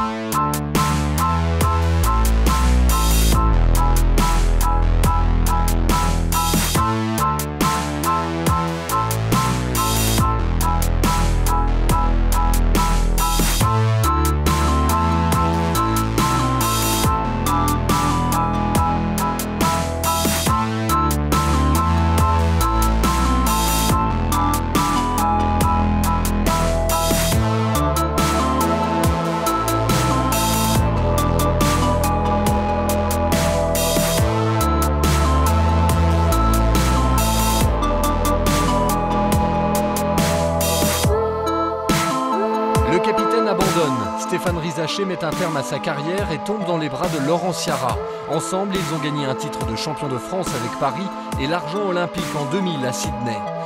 Bye. Capitaine abandonne. Stéphane Rizaché met un terme à sa carrière et tombe dans les bras de Laurent Ciara. Ensemble, ils ont gagné un titre de champion de France avec Paris et l'argent olympique en 2000 à Sydney.